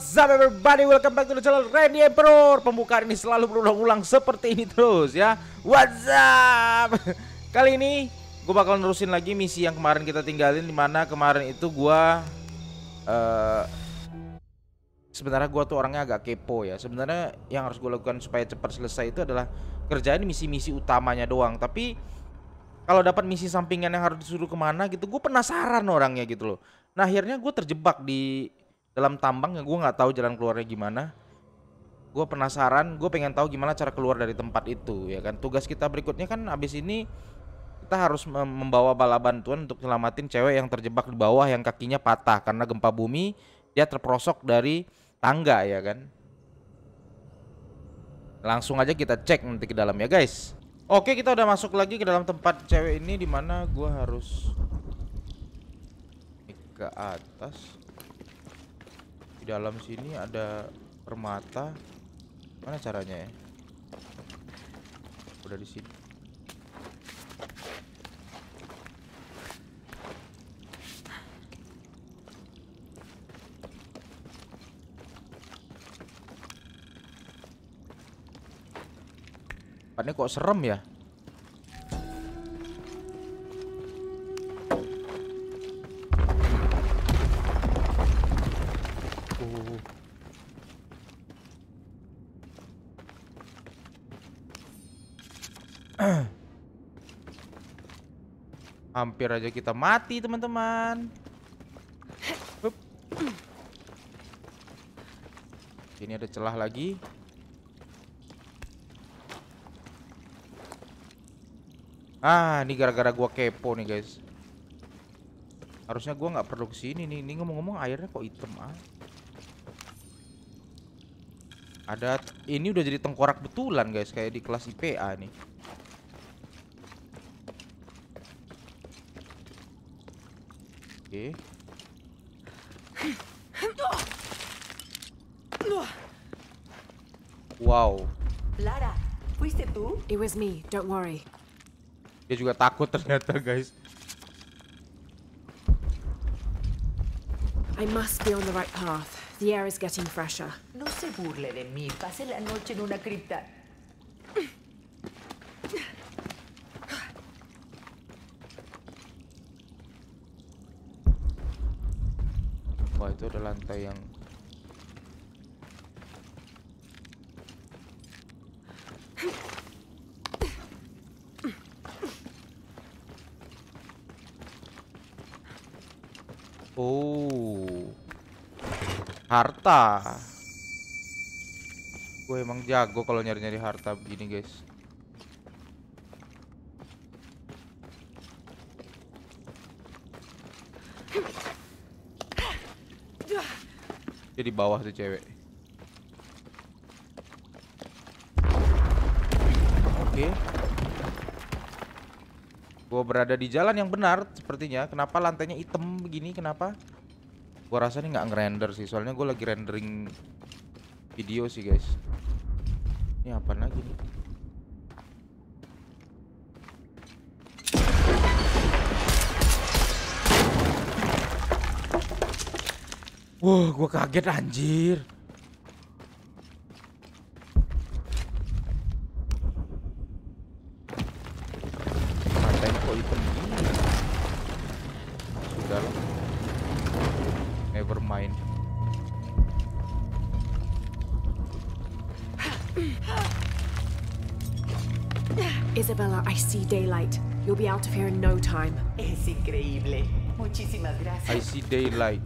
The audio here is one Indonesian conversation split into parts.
what's up everybody? Welcome back to the channel Randy Emperor. Pembukaan ini selalu berulang-ulang seperti ini terus ya. What's up? Kali ini gue bakal nerusin lagi misi yang kemarin kita tinggalin Di mana kemarin itu gue uh, Sebenarnya gue tuh orangnya agak kepo ya. Sebenarnya yang harus gue lakukan supaya cepat selesai itu adalah Kerjain misi-misi utamanya doang. Tapi kalau dapat misi sampingan yang harus disuruh ke mana gitu Gue penasaran orangnya gitu loh. Nah akhirnya gue terjebak di dalam tambang yang gue nggak tahu jalan keluarnya gimana. Gue penasaran gue pengen tahu gimana cara keluar dari tempat itu ya kan. Tugas kita berikutnya kan abis ini kita harus membawa bala bantuan untuk selamatin cewek yang terjebak di bawah yang kakinya patah karena gempa bumi dia terprosok dari tangga ya kan. Langsung aja kita cek nanti ke dalam ya guys. Oke kita udah masuk lagi ke dalam tempat cewek ini di mana gue harus ke atas dalam sini ada permata. Mana caranya ya? Udah di sini. Ini kok serem ya? Hampir aja kita mati teman-teman. Ini ada celah lagi. Ah, ini gara-gara gua kepo nih guys. Harusnya gua nggak perlu ke sini nih. Ini ngomong-ngomong airnya kok hitam ah. Ada ini udah jadi tengkorak betulan guys kayak di kelas IPA nih. Oke. Wow. Lara, ¿fuiste tú? It was me, don't worry. Dia juga takut ternyata, guys. I must be on the right path. The air is getting fresher. No se burle de mí. Pasé la noche en una cripta. Lantai yang Oh. Harta. Gue emang jago kalau nyari-nyari harta begini guys Dia di bawah tuh cewek. Oke. Gua berada di jalan yang benar sepertinya. Kenapa lantainya hitam begini? Kenapa? Gua rasa ini nggak ngerender sih. Soalnya gue lagi rendering video sih guys. Ini apa lagi nih? Wah, gua kaget anjir. Matanya kok hitam gini? Sudahlah. Never mind. Isabella, I see daylight. You'll be out of here in no time. Es increíble. Muchísimas gracias. I see daylight.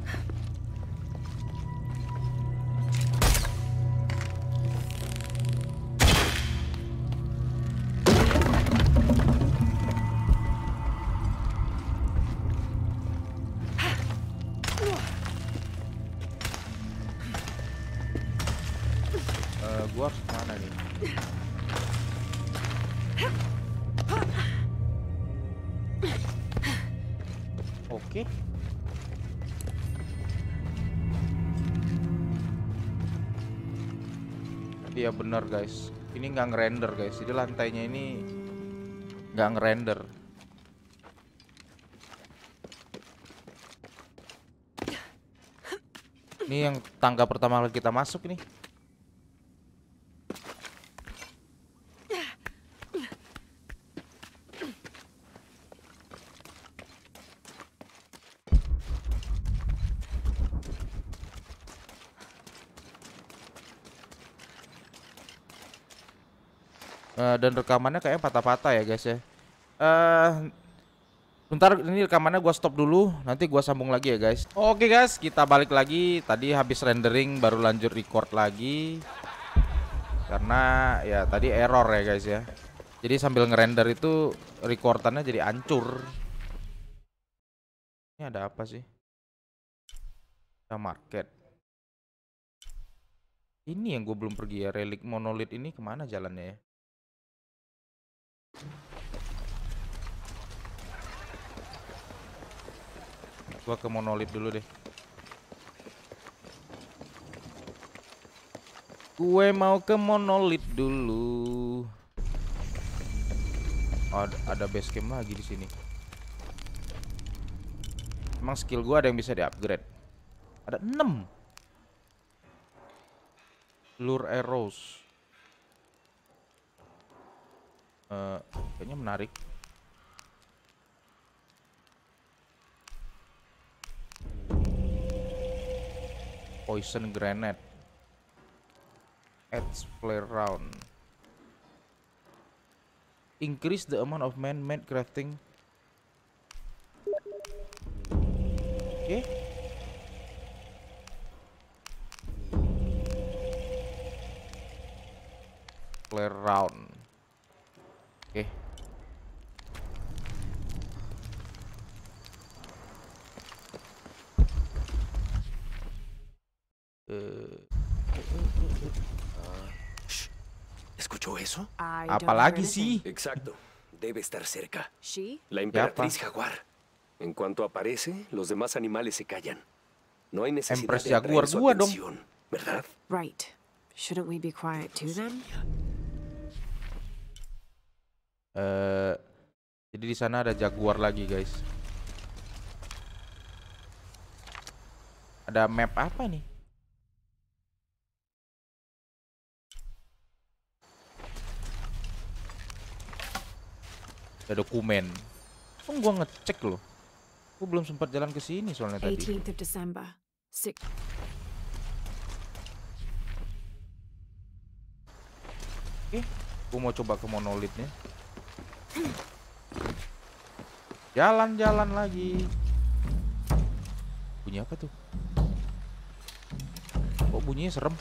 Iya benar guys. Ini nggak ngerender guys. Jadi lantainya ini nggak ngerender. Ini yang tangga pertama kali kita masuk nih. Eh, dan rekamannya kayak patah-patah ya guys ya. Eh Bentar ini rekamannya gua stop dulu, nanti gua sambung lagi ya guys. Oke guys, kita balik lagi. Tadi habis rendering baru lanjut record lagi. Karena ya tadi error ya guys ya. Jadi sambil ngerender itu recordannya jadi hancur. Ini ada apa sih? Ada market. Ini yang gue belum pergi ya, relik monolith ini ke mana jalannya ya? Gua ke monolith dulu deh. Gue mau ke monolith dulu. Oh, ada, ada base camp lagi di sini. Emang skill gua ada yang bisa di-upgrade. Ada 6. Lure arrows. Eh, kayaknya menarik. Poison grenade. Adds flare round. Increase the amount of man-made crafting. Oke. Flare round. Oke. Eh, ¿Escuchó eso? I don't hear apalagi sih? Exacto. Debe estar cerca. La emperatriz jaguar. En cuanto aparece, los demás animales se callan. No hay necesidad Empress de atraer jaguar su gua dong. atención, ¿verdad? Right. Shouldn't we be quiet too then? Eh, jadi di sana ada jaguar lagi, guys. Ada map apa nih? Ada dokumen. Kok gua ngecek loh. Gua belum sempat jalan ke sini soalnya tadi. 18th of December. Six. Oke, gua mau coba ke monolithnya. Jalan-jalan lagi. Bunyi apa tuh? Kok bunyinya serem?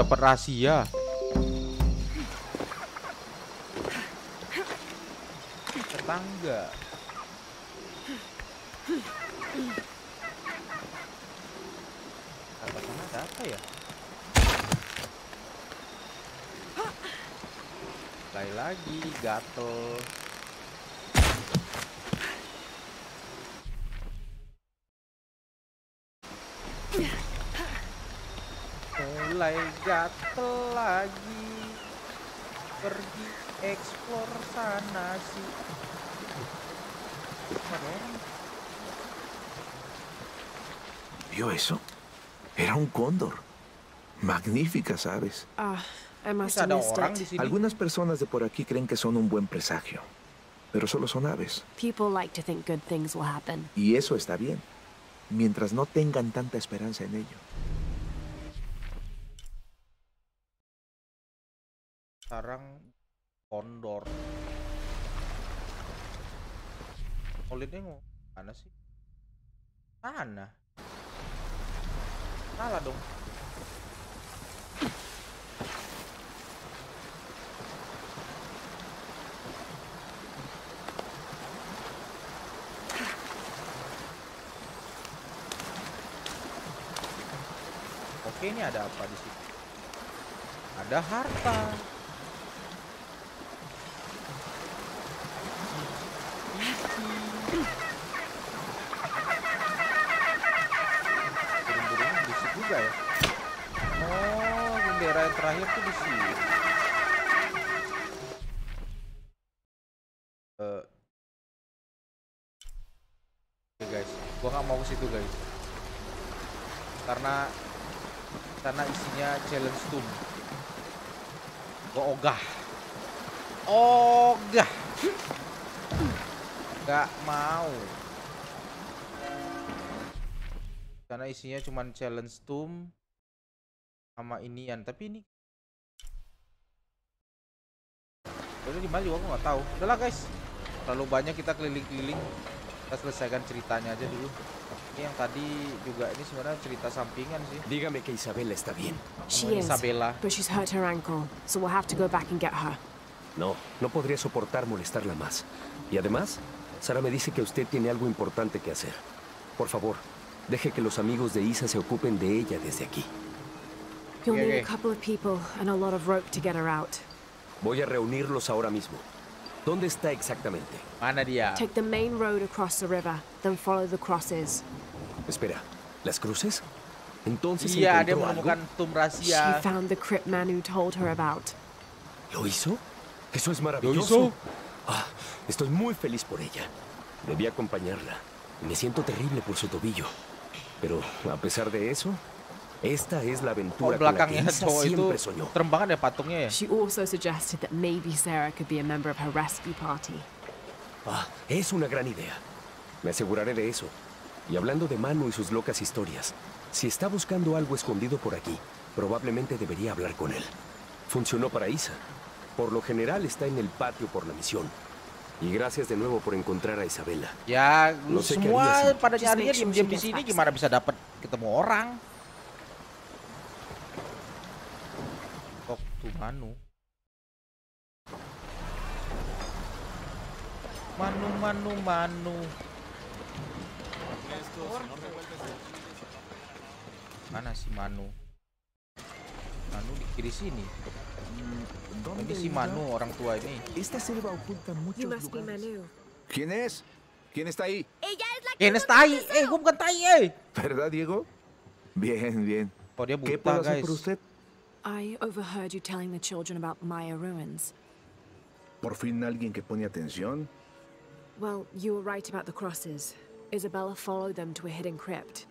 Dapat rahasia. Tetangga. Apa sana ada apa ya? Sekali lagi gatel. Gatel lagi pergi eksplor sana sih. ¿Vio eso? Era un cóndor. Magníficas aves. Ah, I must have missed it. Algunas personas de por aquí creen que son un buen presagio, pero solo son aves. People like to think good things will happen. Y eso está bien, mientras no tengan tanta esperanza en ello. Mana sih sana salah dong Oke, ini ada apa di situ? Ada harta. Burung-burungnya di situ juga ya. Oh, bendera yang terakhir tuh di sini. Eh. Oke guys, gua nggak mau ke situ guys. Karena karena isinya challenge tomb. Gua ogah. Ogah. Gak mau. Karena isinya cuman challenge tomb sama inian, tapi ini Udah di mana juga aku nggak tahu. Udahlah guys, terlalu banyak kita keliling-keliling. Kita selesaikan ceritanya aja dulu. Ini yang tadi juga ini sebenarnya cerita sampingan sih. Dígame que Isabela está bien. She is, Isabella. but she's hurt her ankle, so we'll have to go back and get her. No, no podría soportar molestarla más. Y además, Sara me dice que usted tiene algo importante que hacer. Por favor, deje que los amigos de Isa se ocupen de ella desde aquí. You'll Okay, need okay. a couple of people and a lot of rope to get her out. Voy a reunirlos ahora mismo. ¿Dónde está exactamente? Mana dia? Take the main road across the river, then follow the crosses. Espera, ¿las cruces? Entonces dia encontró algo. She found the crypt man who told her about. ¿Lo hizo? Eso es maravilloso. hizo? Ah, estoy muy feliz por ella. Debí acompañarla. Me siento terrible por su tobillo. Pero a pesar de eso, esta es la Oh, aventura con la que siempre soñó. ya patungnya ya. She also suggested that maybe Sarah could be a member of her rescue party. Ah, es una gran idea. Me aseguraré de eso. Y hablando de Manu y sus locas historias, si está buscando algo escondido por aquí, probablemente debería hablar con él. Funcionó para Isa. Por lo general está en el patio por la misión. Y gracias de nuevo por encontrar a Isabela. Ya, Lo sé, semua Cardia, sih. pada nyarinya diam-diam di sini gimana bisa dapat ketemu orang? Manu? Manu, Manu, Manu. Mana si Manu? Manu di kiri sini. Ini si Manu orang tua ini. Esta selva oculta muchos lugares. Manu. ¿Quién es? ¿Quién está ahí? ¿Quién está ahí? Eh, tai eh. ¿Verdad, Diego? Bien, bien. Oh dia ¿Qué puedo hacer por usted? I overheard you telling the children about Maya ruins. ¿Por fin alguien que pone atención? Well, you were right about the crosses. Isabella followed them to a hidden crypt.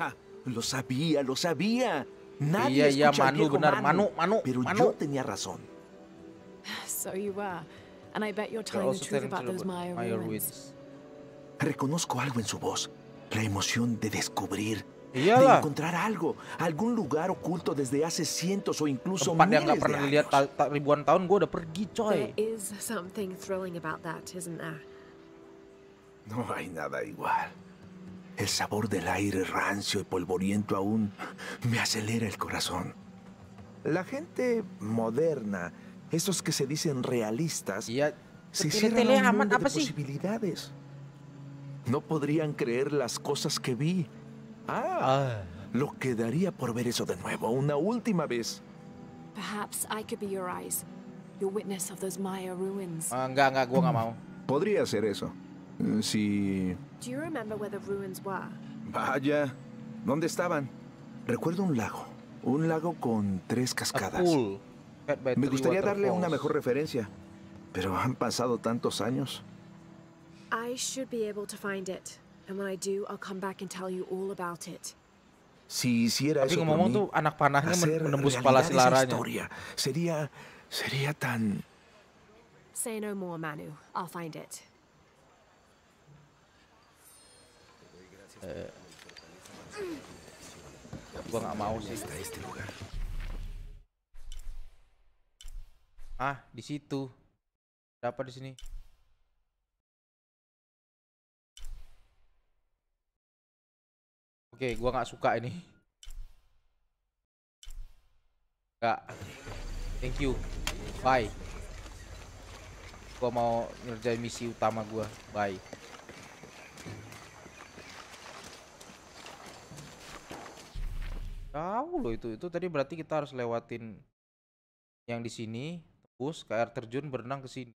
Ah, lo sabía, lo sabía. Nadie iya, escucha Manu, viejo benar. Manu, Manu, Pero Manu. yo tenía razón. So you were. And I bet you're telling the truth about those Maya, Maya ruins. ruins. Reconozco algo en su voz. La emoción de descubrir. De encontrar algo. Algún lugar oculto desde hace cientos o incluso Tempat yang nggak miles pernah de dilihat años. ta- ta- ribuan tahun gue udah pergi coy. There is something thrilling about that, isn't there? No hay nada igual. El sabor del aire rancio y polvoriento aún me acelera el corazón. La gente moderna, esos que se dicen realistas, Iya. se cierran a un mundo de apa sih? posibilidades. No podrían creer las cosas que vi. Ah, Ah. lo que daría por ver eso de nuevo, una última vez. Perhaps I could be your eyes, your witness of those Maya ruins. Ah, mau. Podría ser eso. Eh, Si... Do you remember where the ruins were? Vaya, ¿dónde estaban? Recuerdo un lago. Un lago con tres cascadas. Me gustaría darle una mejor referencia. Pero han pasado tantos años. I should be able to find it. And when I do, I'll come back and tell you all about it. Si hiciera Tapi eso por ngomong tuh anak panahnya menembus kepala selaranya. historia sería sería tan Say no more, Manu. I'll find it. Gue nggak mau sih. Ah, di situ. Ada apa di sini? Oke, gua nggak suka ini. Nggak. Thank you. Bye. Gua mau ngerjain misi utama gua. Bye. Jauh loh itu. Itu tadi berarti kita harus lewatin yang di sini, tembus ke air terjun berenang ke sini.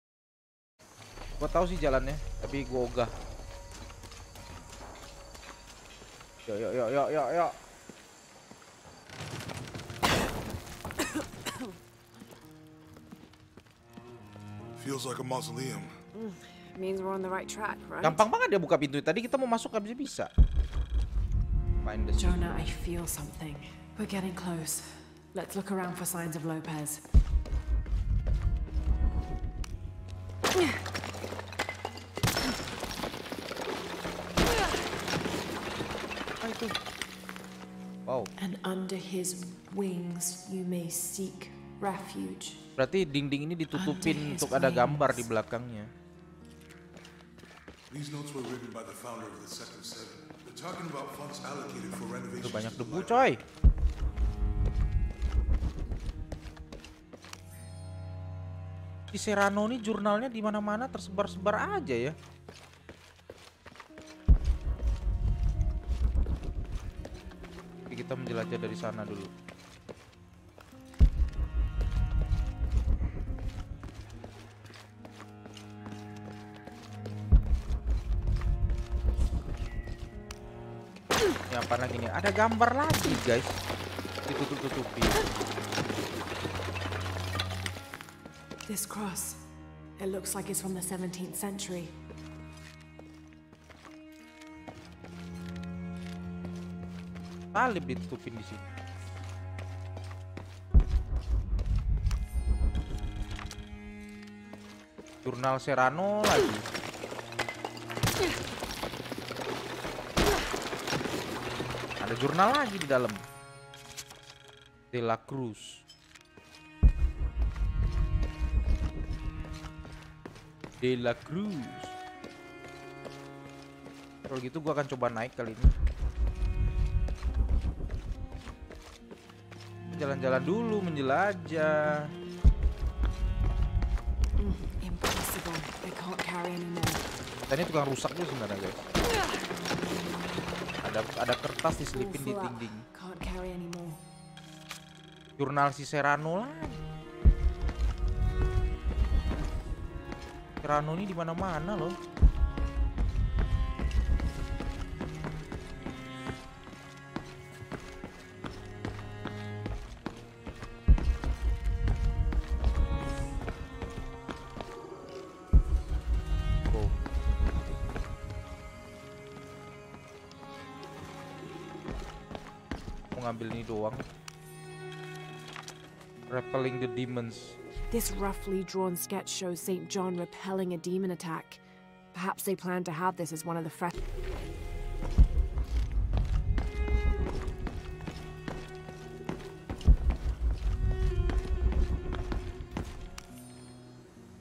Gua tahu sih jalannya, tapi gua ogah. Yuk yuk yuk yuk yuk yuk. Feels like a mausoleum. Means we're on the right track, right? Gampang banget dia buka pintu. Tadi kita mau masuk habis bisa. Find the Jonah, I feel something. We're getting close. Let's look around for signs of Lopez. Itu? Wow, And under his wings you may seek refuge. berarti dinding ini ditutupin untuk ada gambar di belakangnya. These notes were written by the founder of the Sector 7. They're talking about funds allocated for renovations. Itu banyak debu, coy. Di Serrano nih jurnalnya di mana-mana tersebar-sebar aja ya. Kita menjelajah dari sana dulu. Ini apa lagi nih? Ada gambar lagi, guys. Ditutup-tutupi. This cross. It looks like it's from the 17th century. Salib ditutupin di sini. Jurnal Serrano lagi. Ada jurnal lagi di dalam. De la Cruz. De la Cruz. Kalau gitu gua akan coba naik kali ini. Jalan-jalan dulu menjelajah. Dan ini tukang rusak juga sebenarnya guys. Ada ada kertas diselipin di dinding. Jurnal si Serrano lagi. Serrano ini di mana-mana loh. Doang. Repelling the demons. This roughly drawn sketch shows St. John repelling a demon attack. Perhaps they plan to have this as one of the fresh.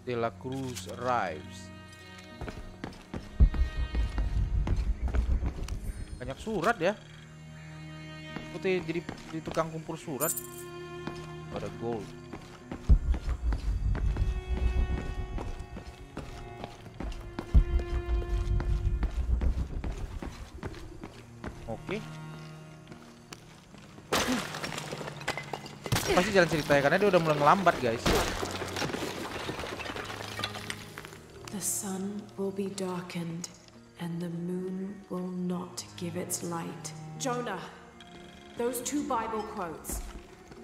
De la Cruz arrives. Banyak surat ya. Putih jadi, jadi tukang kumpul surat. Ada gold. Oke. Pasti jalan ceritanya karena dia udah mulai ngelambat guys. The sun will be darkened, and the moon will not give its light. Jonah, those two Bible quotes.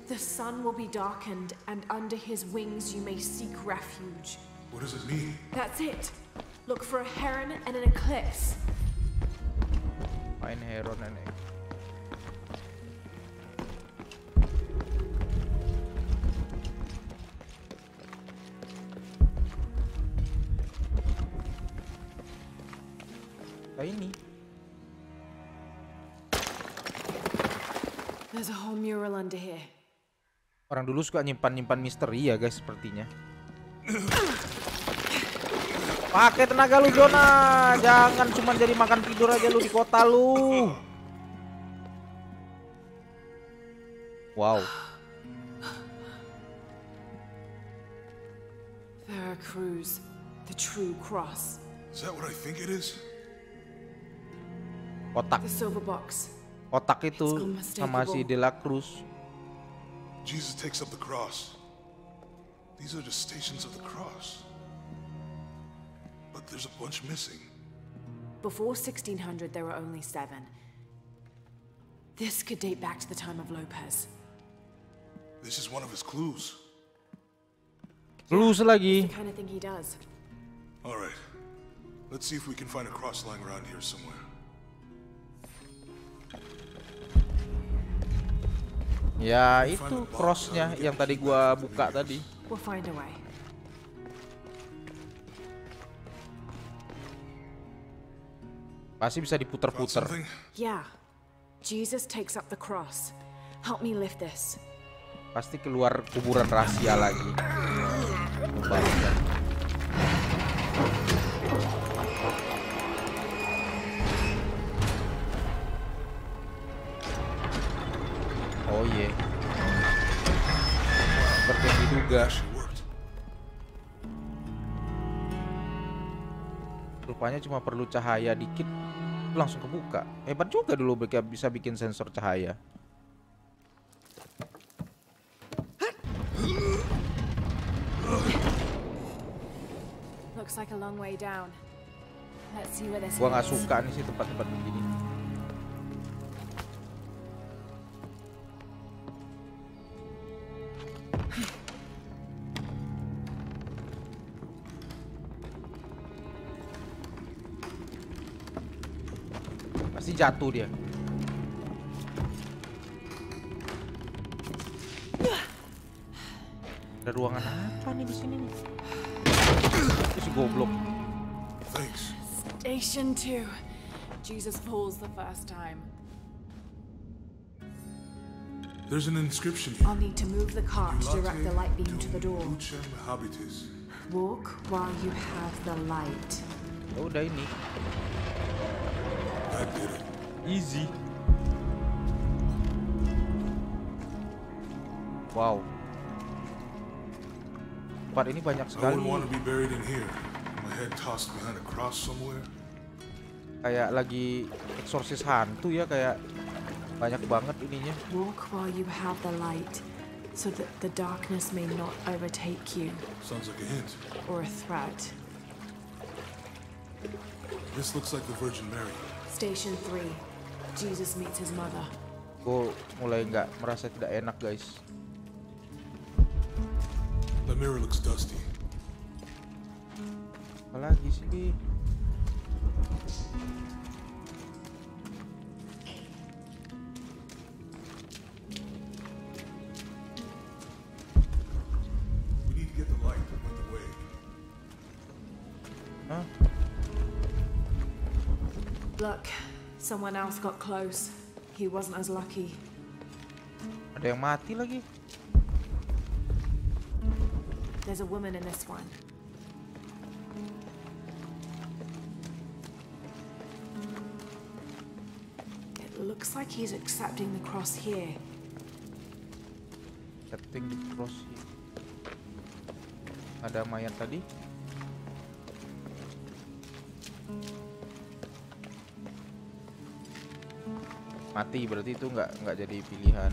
The sun will be darkened, and under his wings you may seek refuge. What does it mean? That's it. Look for a heron and an eclipse. Main Heron and Egg. Kayak ini. Mural under here. Orang dulu suka nyimpan-nyimpan misteri ya guys sepertinya. Pakai tenaga lu Jona, jangan cuma jadi makan tidur aja lu di kota lu. Wow, Veracruz, the true cross. Is that what I think it is? kotak. The silver box. Kotak itu sama si De La Cruz. Jesus takes up the cross. These are the stations of the cross. But there's a bunch missing. Before 1600, there were only seven. This could date back to the time of Lopez. This is one of his clues. Lulus lagi. The kind of thing he does. All right. Let's see if we can find a cross lying around here somewhere. Ya itu crossnya yang tadi gua buka tadi. We'll find a way. Pasti bisa diputer-puter. Yeah. Jesus takes up the cross. Help me lift this. Pasti keluar kuburan rahasia lagi. Barunya. Rupanya cuma perlu cahaya dikit langsung kebuka. Hebat juga dulu mereka bisa bikin sensor cahaya. Looks like a long way down. Let's see where this Gua nggak suka nih sih tempat-tempat begini. Jatuh dia. Ada ruangan apa nih di sini nih? Itu si goblok. Thanks. Station two. Jesus falls the first time. There's an inscription here. I'll need to move the cart to direct the light beam to the door. Walk while you have the light. Ya udah ini. That did it. Easy. Wow. Tempat ini banyak sekali. Kayak lagi eksorsis hantu ya kayak banyak banget ininya. Walk while you have the light, so that the darkness may not overtake you Sounds like a hint. or a threat. This looks like the Virgin Mary. Station three. Jesus meets his mother. Gue mulai nggak merasa tidak enak guys. The mirror looks dusty. Apalagi sih? We need to get the light to point the way. Hah? Look, someone else got close. He wasn't as lucky. Ada yang mati lagi. There's a woman in this one. It looks like he's accepting the cross here. Setting di cross. Ada mayat tadi. Mati berarti itu nggak nggak jadi pilihan.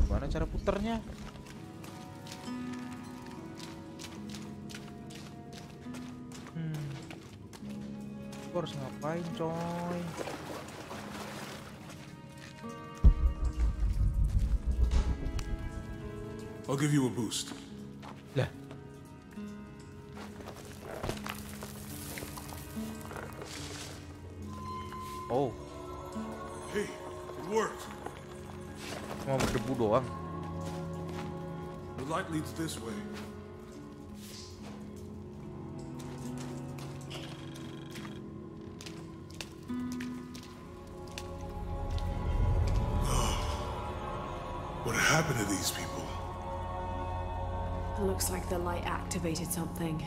Gimana cara puternya? Hmm. Harus ngapain coy? I'll give you a boost. Cuma berdebu. Ah. The light leads this way. What happened to these people? It looks like the light activated something.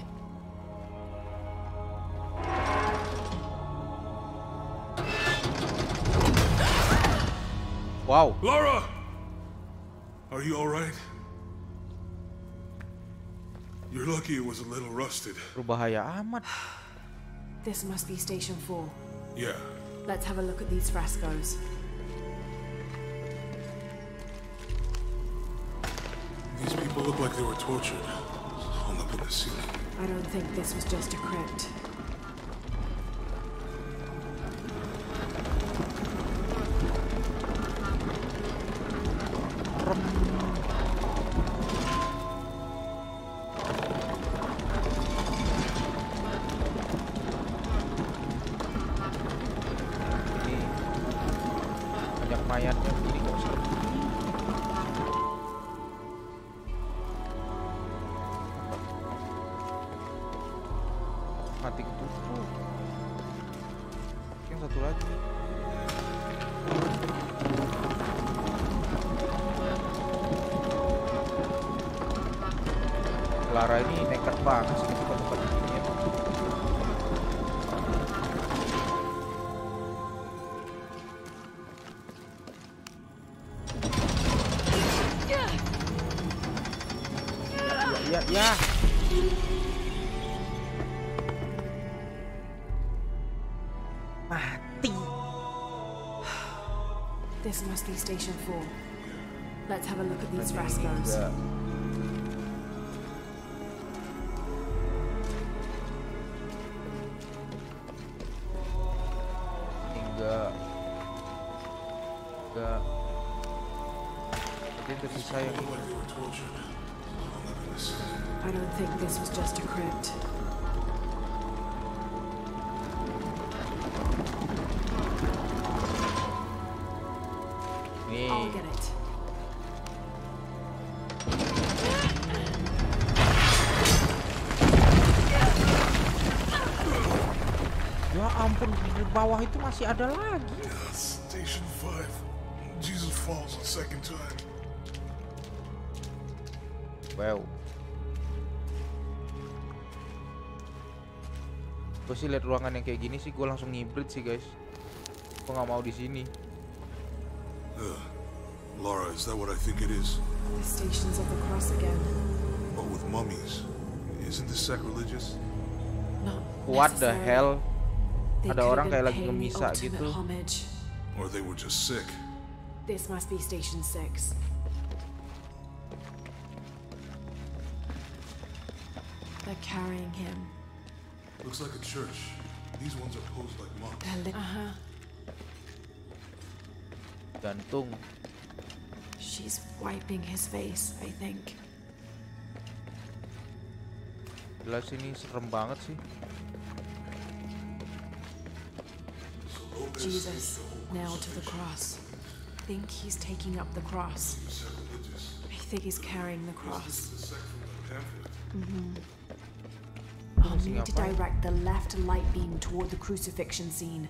Wow, Laura! Are you alright? You're lucky it was a little rusted. berbahaya amat. This must be Station 4. Yeah, Let's have a look at these frescoes. These people look like they were tortured. Hung up in the ceiling. I don't think this was just a crypt. Mayatnya begini Station 4. Let's have a look at these Ini frescoes. enggak. Ini enggak. Enggak. Tapi yang tersisa yang ini. Like they were tortured. Hung up in the ceiling. I don't think this was just a crypt. Bawah itu masih ada lagi. Station 5. Jesus falls a second time. Wow. Gue sih lihat ruangan yang kayak gini sih gue langsung ngibrit sih guys. Gue nggak mau di sini. Laura, is that what I think it is? The stations of the cross again. But with mummies. Isn't this sacrilegious? Not What the hell? They Ada could orang kayak lagi ngemisa ultimate gitu. Homage. Or they were just sick? This must be Station 6. They're carrying him. Looks like a church. These ones are posed like monks. They're li- uh-huh. Gantung. She's wiping his face, I think. Jelas ini serem banget sih. Jesus, nailed to the cross. I Think he's taking up the cross. I think he's carrying the cross. Mm-hmm. Oh, I'll need to direct the left light beam toward the crucifixion scene.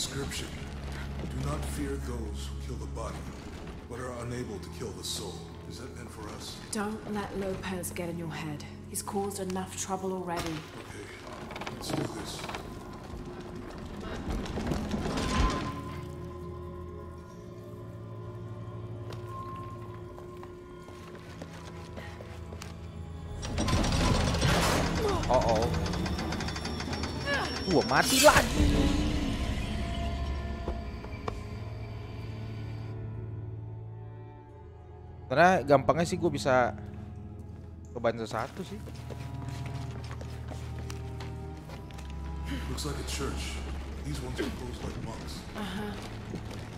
Inscription. Do not fear those who kill the body, but are unable to kill the soul. Is that meant for us? Don't let Lopez get in your head. He's caused enough trouble already. Okay, let's do this. Oh oh. Gua mati lagi. Karena gampangnya sih gue bisa kebantu satu sih. Looks like a church. These ones are posed like monks. So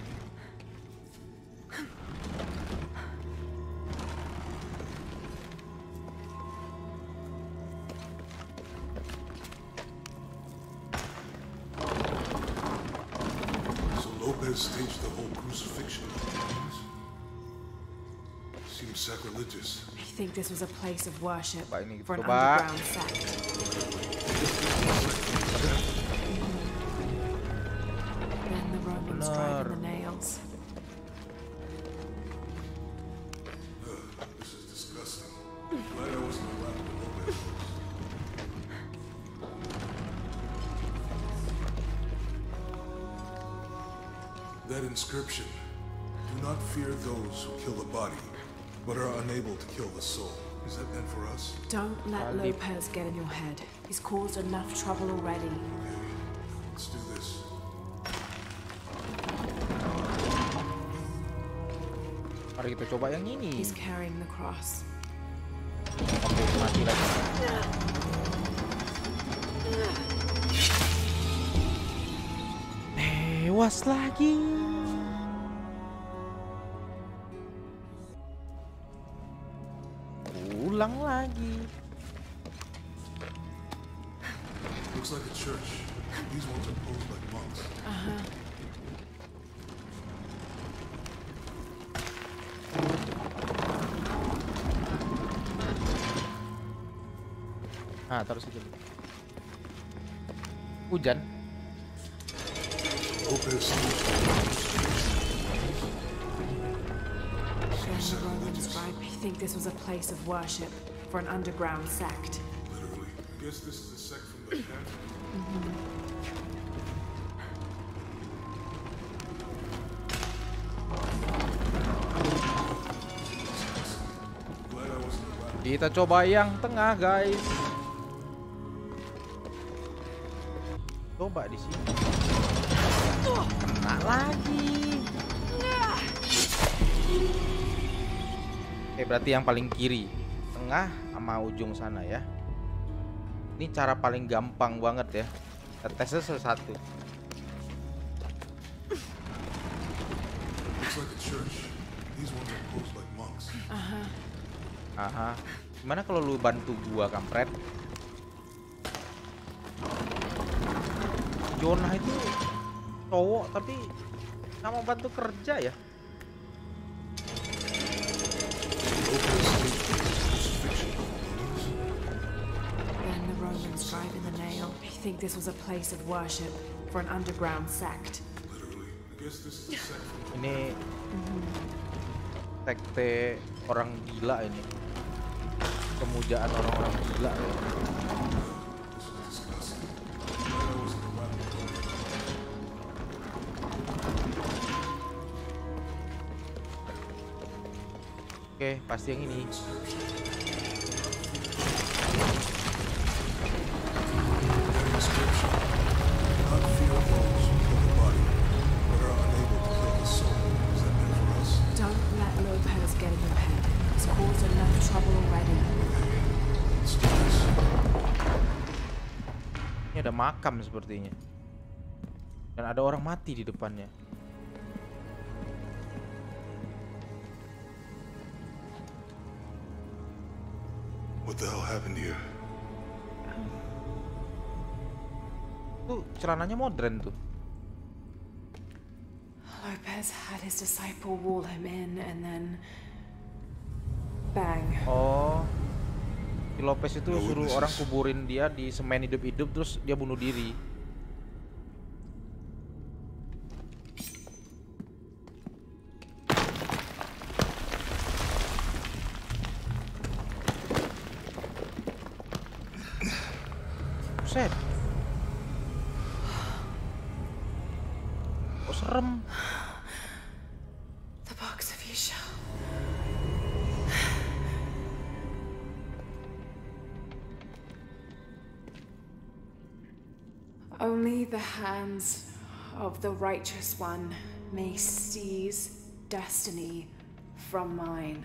sacrilegious. Think this was a place of worship Coba for an coba. underground sect. Then the Romans driving the nails. This is disgusting. Glad I wasn't around when Lopez was. That inscription. Do not fear those who kill the body, but are unable to kill the soul. Is that meant for us? Don't let Andy. Lopez get in your head. He's caused enough trouble already. Let's do this. Mari kita coba yang ini. He's carrying the cross. Oke, mati lagi. Tewas lagi. Taruh situ. Hujan. Lopez seems Then the Roman scribe think this was a place of worship for an underground sect. literally. Guess this is a sect from the Pantheon. Glad I wasn't around. Kita coba yang tengah, guys. Coba di sini. Nah, lagi. Oke, berarti yang paling kiri, tengah sama ujung sana ya. Ini cara paling gampang banget ya. Kita tesnya satu. Looks like a church. These ones are posed like monks. Aha. Gimana kalau lu bantu gua, kampret? Jonah itu cowok tapi nggak mau bantu kerja ya? Then the Roman scribe and the nail think this was a place of worship for an underground sect. Literally. I guess this is a sect from Ini sekte orang gila ini. Kemujaan orang-orang gila. ya. Already. Let's do this. Ini ada makam sepertinya. Dan ada orang mati di depannya. What the hell happened here? Tuh, celananya modern tuh. Lopez had his disciple wall him in and then. Bang. Oh. Si Lopez itu suruh orang kuburin dia di semen hidup-hidup terus dia bunuh diri. The righteous one may seize destiny from mine.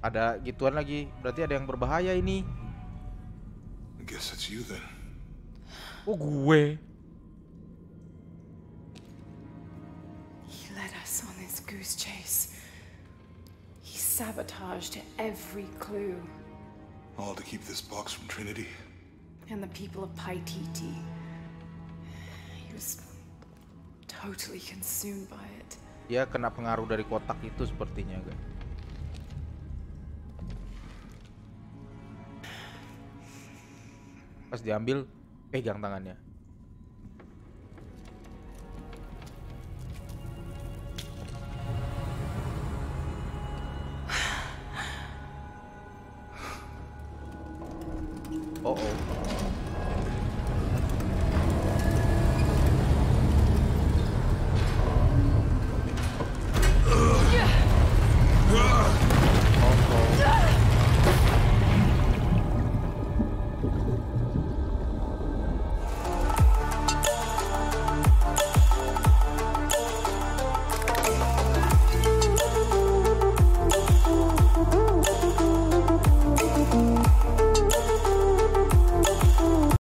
Ada gituan lagi. Berarti ada yang berbahaya ini. I guess it's you then. Oh gue. He led us on this goose chase. He sabotaged every clue. All to keep this box from Trinity. And the people of Paititi. He was totally. Dia kena pengaruh dari kotak itu sepertinya, guys. Pas diambil, pegang tangannya.